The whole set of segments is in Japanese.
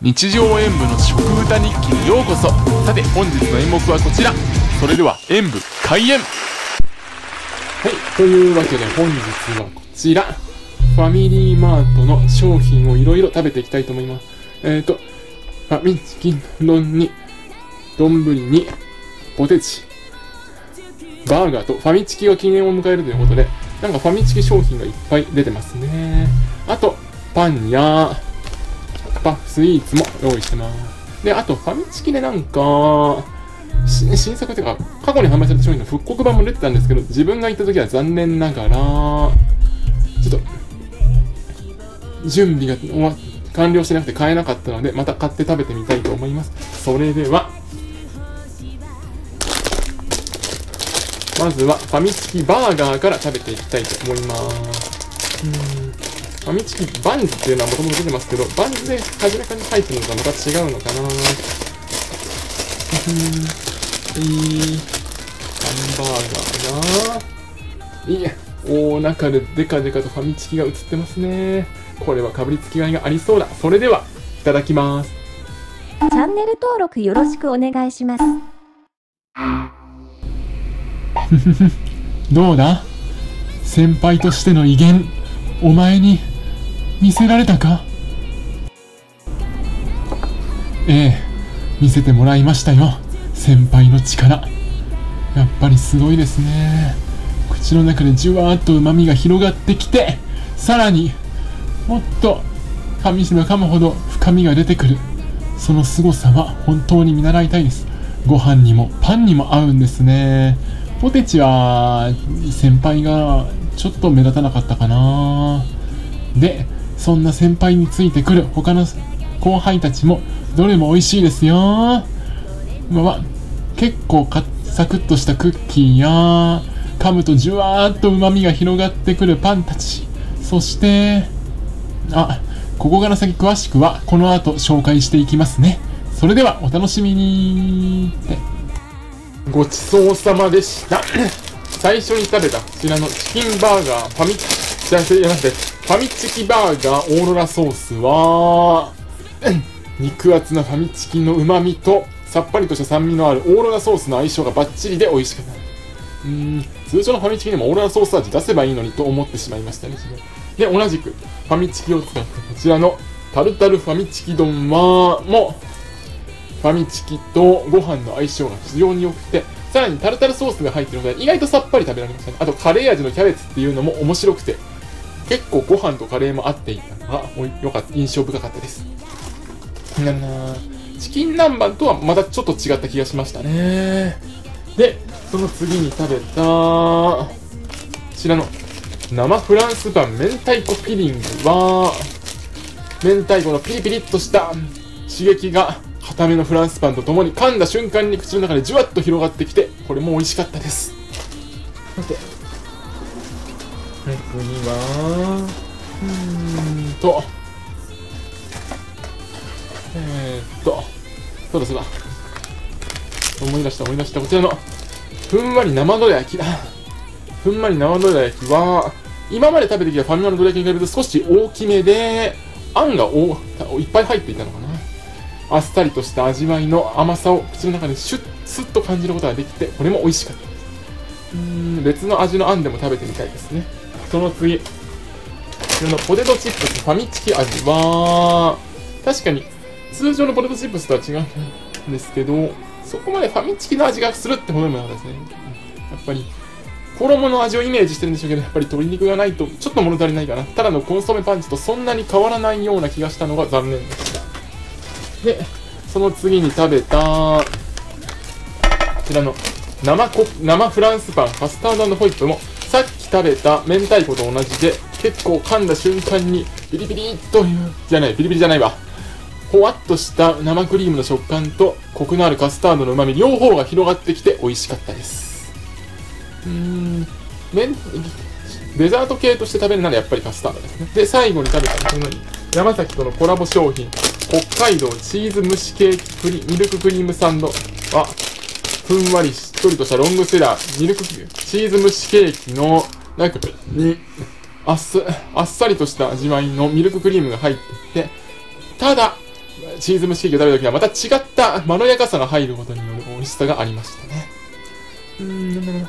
日常演舞の食歌日記にようこそ。さて本日の演目はこちら。それでは演舞開演。はいというわけで本日はこちら。ファミリーマートの商品をいろいろ食べていきたいと思います。えっ、ー、とファミチキン丼に丼にポテチ。バーガーとファミチキが記念を迎えるということでなんかファミチキ商品がいっぱい出てますね。あとパンや。パスイーツも用意してます。で、あと、ファミチキでなんか、新作っていうか、過去に販売された商品の復刻版も出てたんですけど、自分が行った時は残念ながら、ちょっと、準備が完了してなくて買えなかったので、また買って食べてみたいと思います。それでは、まずはファミチキバーガーから食べていきたいと思います。ファミチキバンズっていうのはもともと出てますけど、バンズで初めから入ってるのとはまた違うのかなうん、いい、ハンバーガーな。いい、お中でデカデカとファミチキが映ってますね。これはかぶりつきがいがありそうだ。それでは、いただきます。チャンネル登録よろしくお願いします。どうだ？先輩としての威厳、お前に見せられたか？ええ、見せてもらいましたよ。先輩の力。やっぱりすごいですね。口の中でじゅわーっと旨味が広がってきて、さらに、もっと噛みしめ噛むほど深みが出てくる。その凄さは本当に見習いたいです。ご飯にもパンにも合うんですね。ポテチは先輩がちょっと目立たなかったかな。で、そんな先輩についてくる他の後輩たちもどれも美味しいですよ。まあ、結構かサクッとしたクッキーや噛むとじゅわーっと旨味が広がってくるパンたち。そして、あ、ここから先詳しくはこの後紹介していきますね。それではお楽しみにごちそうさまでした。最初に食べたこちらのチキンバーガーファミじゃなくて、ファミチキバーガーオーロラソースは、肉厚なファミチキの旨味と、さっぱりとした酸味のあるオーロラソースの相性がバッチリで美味しかった。うん、通常のファミチキにもオーロラソース味出せばいいのにと思ってしまいましたね。で、同じく、ファミチキを使ったこちらのタルタルファミチキ丼は、もう、ファミチキとご飯の相性が非常に良くて、さらにタルタルソースが入ってるので、意外とさっぱり食べられましたね。あと、カレー味のキャベツっていうのも面白くて、結構ご飯とカレーも合っていたのが、よかった、印象深かったです。ななチキン南蛮とはまたちょっと違った気がしましたね。で、その次に食べた、こちらの生フランスパン明太子フィリングは、明太子のピリピリっとした刺激が固めのフランスパンとともに噛んだ瞬間に口の中でじゅわっと広がってきて、これも美味しかったです。さて、次は、うーんと、えー、っと、そうだそうだ。思い出した思い出した。こちらの、ふんわり生どら焼きだ。ふんわり生どら焼きは、今まで食べてきたファミマのどら焼きに比べると少し大きめで、あんがおいっぱい入っていたのかな。あっさりとした味わいの甘さを口の中でシュッ、スッと感じることができて、これも美味しかったです。うん、別の味のあんでも食べてみたいですね。その次。こちのポテトチップスファミチキ味は、確かに通常のポテトチップスとは違うんですけど、そこまでファミチキの味がするってほどでもなかったですね。やっぱり、衣の味をイメージしてるんでしょうけど、やっぱり鶏肉がないとちょっと物足りないかな。ただのコンソメパンチとそんなに変わらないような気がしたのが残念でした。で、その次に食べた、こちらの生生フランスパン、カスタードホイップもさっき食べた明太子と同じで、結構噛んだ瞬間にビリビリという、じゃない、ビリビリじゃないわ。ほわっとした生クリームの食感とコクのあるカスタードの旨味両方が広がってきて美味しかったです。うーん、デザート系として食べるならやっぱりカスタードですね。で、最後に食べたこの山崎とのコラボ商品、北海道チーズ蒸しケーキミルククリームサンドは、ふんわりしっとりとしたロングセラー、ミルクチーズ蒸しケーキの中に、あっさ、あっさりとした味わいのミルククリームが入って、ただ、チーズ蒸しケーキを食べた時はまた違ったまろやかさが入ることによる美味しさがありましたね。うん、なんだろ。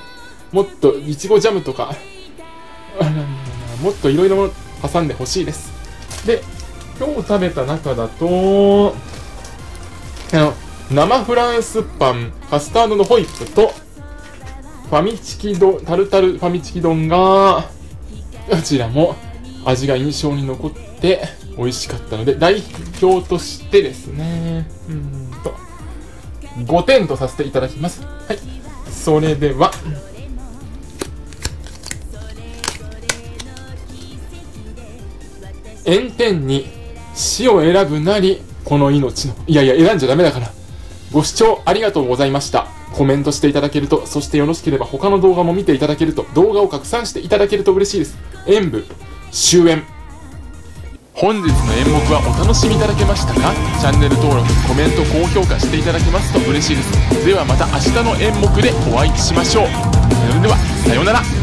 もっといちごジャムとか、もっといろいろ挟んでほしいです。で、今日食べた中だと、あの、生フランスパン、カスタードのホイップと、ファミチキ丼、タルタルファミチキ丼が、こちらも味が印象に残って美味しかったので、代表としてですね、うんと、5点とさせていただきます。はい。それでは、炎天に死を選ぶなり、この命の。いやいや、選んじゃダメだから。ご視聴ありがとうございました。コメントしていただけると、そしてよろしければ他の動画も見ていただけると、動画を拡散していただけると嬉しいです。演舞、終演。本日の演目はお楽しみいただけましたか？チャンネル登録、コメント、高評価していただけますと嬉しいです。ではまた明日の演目でお会いしましょう。それでは、さようなら。